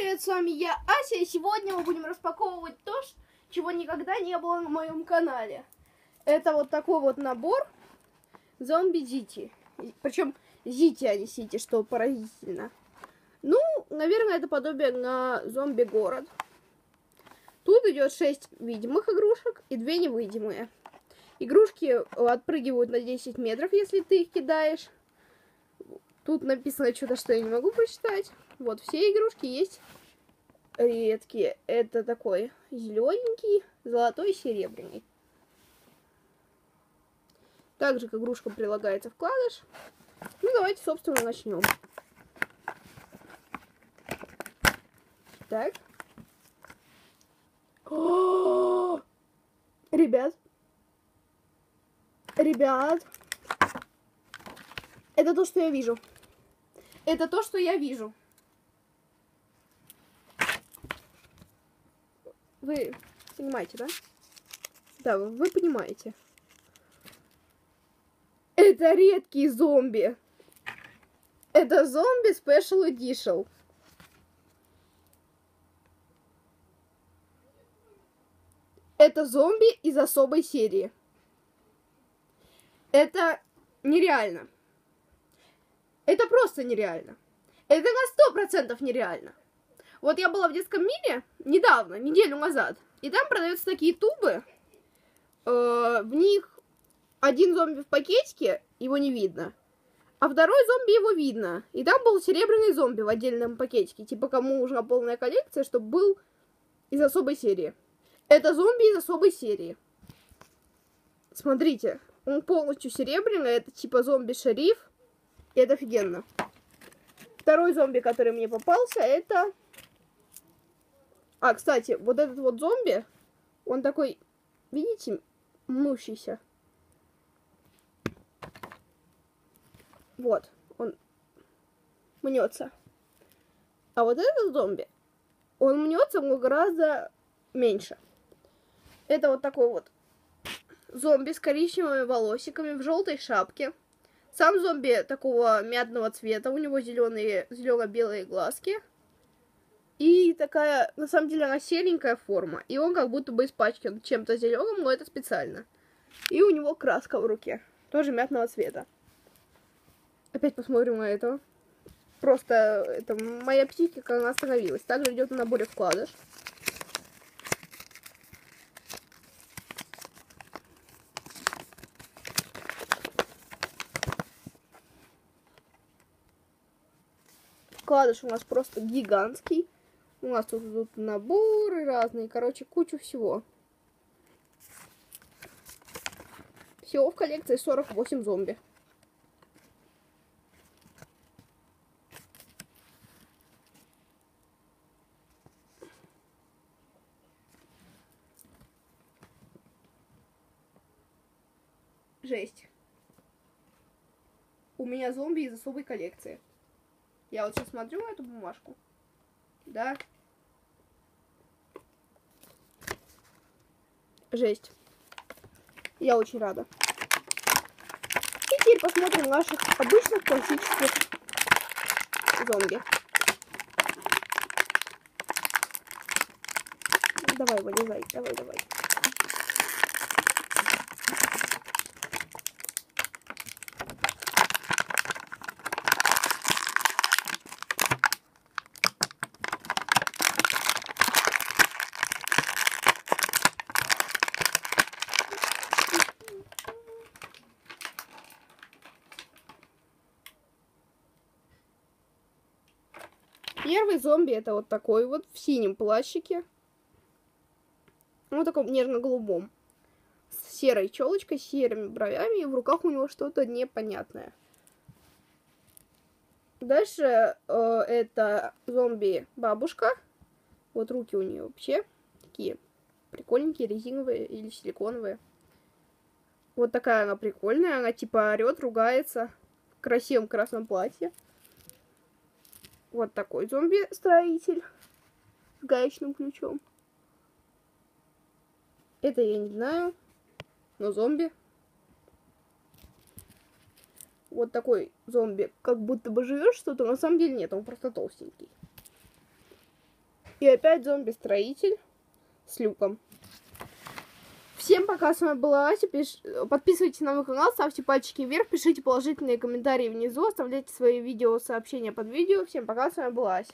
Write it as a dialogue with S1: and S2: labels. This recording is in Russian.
S1: привет, с вами я, Ася, и сегодня мы будем распаковывать то, чего никогда не было на моем канале. Это вот такой вот набор зомби Зити. Причем Зити, а не Сити, что поразительно. Ну, наверное, это подобие на зомби-город. Тут идет 6 видимых игрушек и 2 невидимые. Игрушки отпрыгивают на 10 метров, если ты их кидаешь. Тут написано что-то, что я не могу прочитать. Вот, все игрушки есть редкие. Это такой зелененький, золотой серебряный. Также к игрушкам прилагается вкладыш. Ну, давайте, собственно, начнем. Так. О! Ребят. Ребят. Это то, что я вижу. Это то, что я вижу. Вы понимаете, да? Да, вы понимаете. Это редкий зомби. Это зомби Special Edition. Это зомби из особой серии. Это нереально. Это просто нереально. Это на сто процентов нереально. Вот я была в детском мире недавно, неделю назад, и там продаются такие тубы. Э, в них один зомби в пакетике, его не видно. А второй зомби его видно. И там был серебряный зомби в отдельном пакетике. Типа, кому нужна полная коллекция, чтобы был из особой серии. Это зомби из особой серии. Смотрите, он полностью серебряный. Это типа зомби-шериф. И это офигенно. Второй зомби, который мне попался, это а, кстати, вот этот вот зомби, он такой, видите, мнущийся. Вот, он мнется. А вот этот зомби, он мнется гораздо меньше. Это вот такой вот зомби с коричневыми волосиками в желтой шапке. Сам зомби такого мятного цвета, у него зеленые, зелено-белые глазки. И такая, на самом деле, она серенькая форма. И он как будто бы испачкан чем-то зеленым, но это специально. И у него краска в руке. Тоже мятного цвета. Опять посмотрим на это. Просто это моя психика, она остановилась. Также идет на наборе вкладыш. Вкладыш у нас просто гигантский. У нас тут идут наборы разные, короче, кучу всего. Всего в коллекции 48 зомби. Жесть. У меня зомби из особой коллекции. Я вот сейчас смотрю эту бумажку. Да. Жесть. Я очень рада. И теперь посмотрим наших обычных классических зомби. Давай, вылезай, давай, давай. Первый зомби это вот такой вот в синем плащике. Вот таком нежно-голубом. С серой челочкой, с серыми бровями, и в руках у него что-то непонятное. Дальше э, это зомби-бабушка. Вот руки у нее вообще такие прикольненькие, резиновые или силиконовые. Вот такая она прикольная. Она типа орет, ругается в красивом красном платье. Вот такой зомби-строитель с гаечным ключом. Это я не знаю, но зомби. Вот такой зомби, как будто бы живет что-то, на самом деле нет, он просто толстенький. И опять зомби-строитель с люком. Всем пока, с вами была Ася. Пиш... Подписывайтесь на мой канал, ставьте пальчики вверх, пишите положительные комментарии внизу, оставляйте свои видео, сообщения под видео. Всем пока, с вами была Ася.